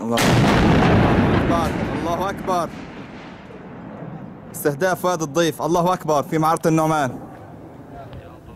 الله أكبر. الله أكبر. استهداف وادي الضيف. الله أكبر في معرة النعمان.